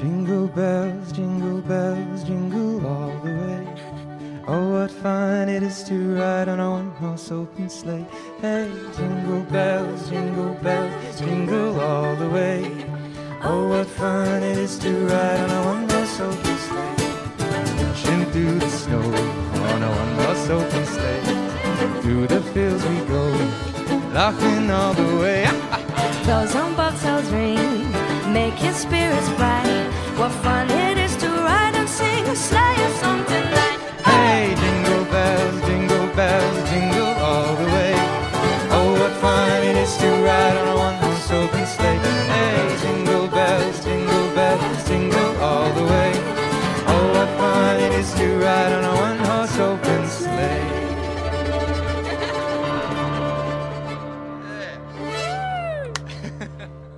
Jingle bells, jingle bells, jingle all the way. Oh, what fun it is to ride on a one-horse open sleigh. Hey, jingle bells, jingle bells, jingle all the way. Oh, what fun it is to ride on a one-horse open sleigh. Dashing through the snow on a one-horse open sleigh. Through the fields we go, laughing all the way. Bells on bobtails ring, make your spirits bright. What fun it is to ride and sing a sleigh or something like Hey, jingle bells, jingle bells, jingle all the way. Oh, what fun it is to ride on a one-horse open sleigh. Hey, jingle bells, jingle bells, jingle all the way. Oh, what fun it is to ride on a one-horse open sleigh.